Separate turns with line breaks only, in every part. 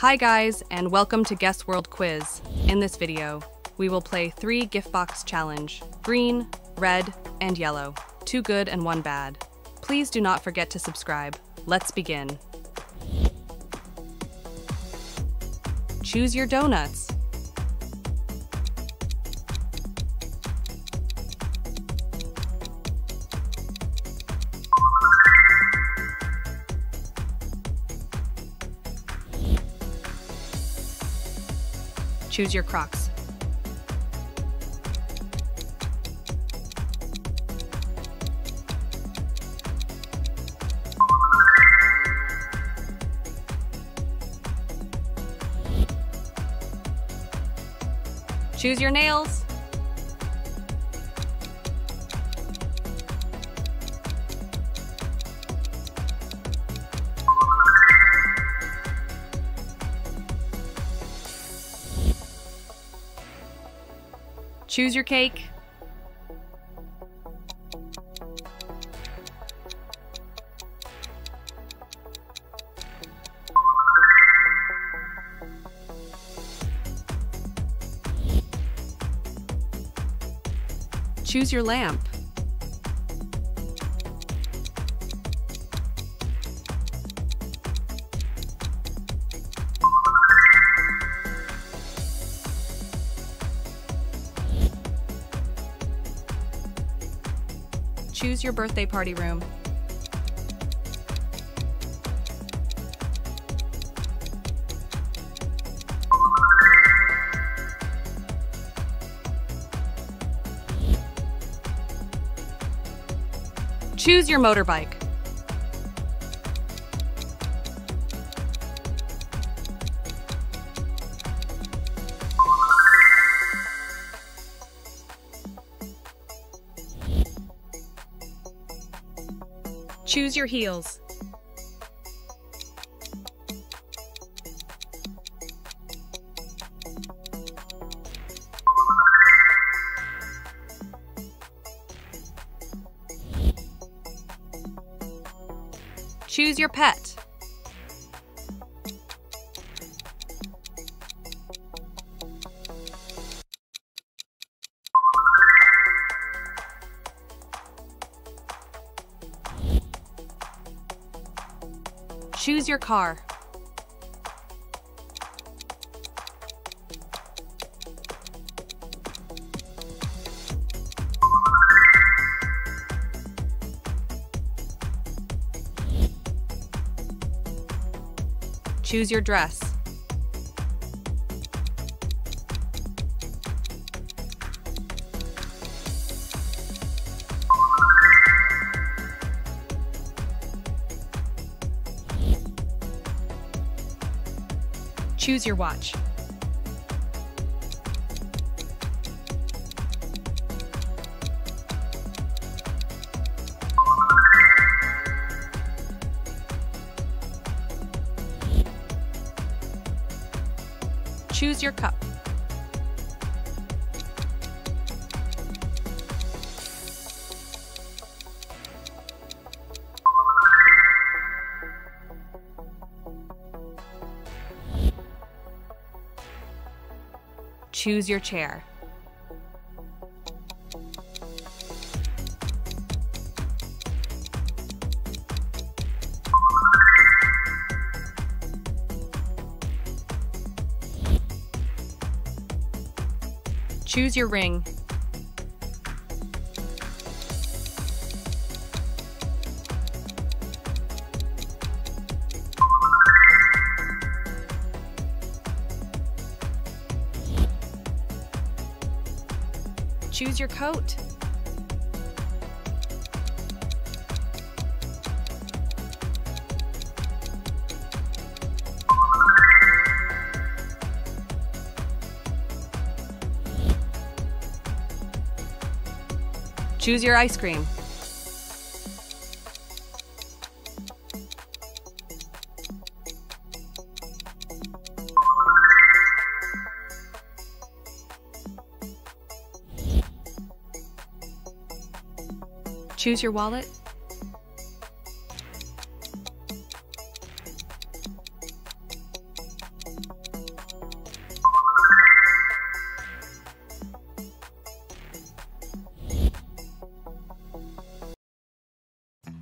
Hi guys, and welcome to Guess World Quiz. In this video, we will play three gift box challenge, green, red, and yellow. Two good and one bad. Please do not forget to subscribe. Let's begin. Choose your donuts. Choose your Crocs. Choose your nails. Choose your cake. Choose your lamp. Choose your birthday party room. Choose your motorbike. Choose your heels. Choose your pet. Choose your car. Choose your dress. Choose your watch. Choose your cup. Choose your chair. Choose your ring. Choose your coat. Choose your ice cream. Choose your wallet.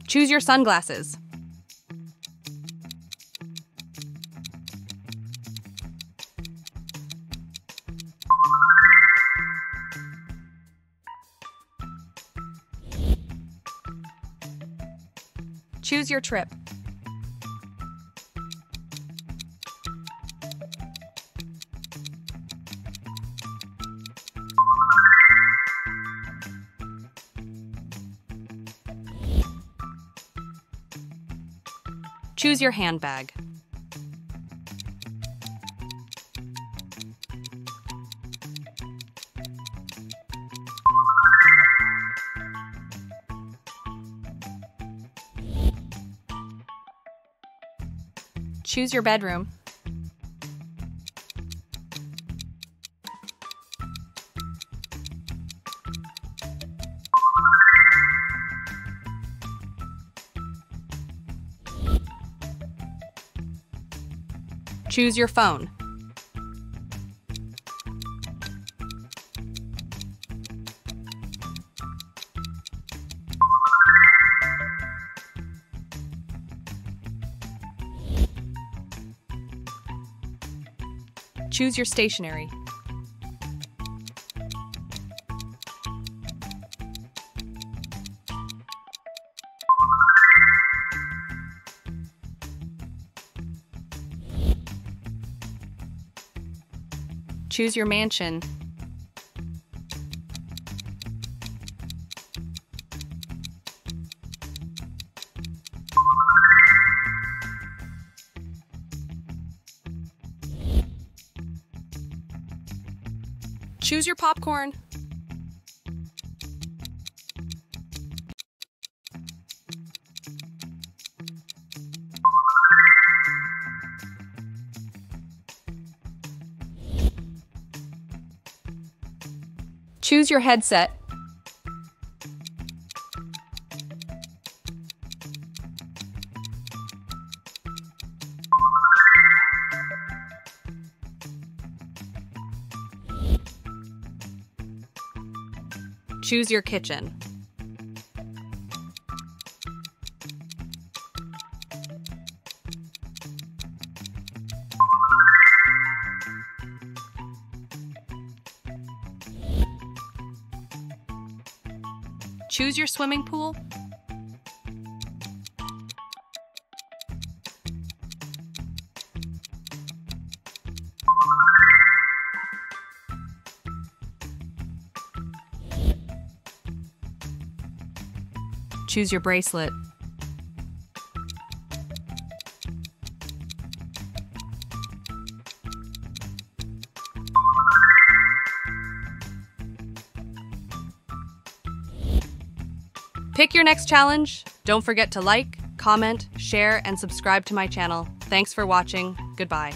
Choose your sunglasses. Choose your trip. Choose your handbag. Choose your bedroom. Choose your phone. Choose your stationery. Choose your mansion. Choose your popcorn. Choose your headset. Choose your kitchen. Choose your swimming pool. Choose your bracelet. Pick your next challenge. Don't forget to like, comment, share, and subscribe to my channel. Thanks for watching. Goodbye.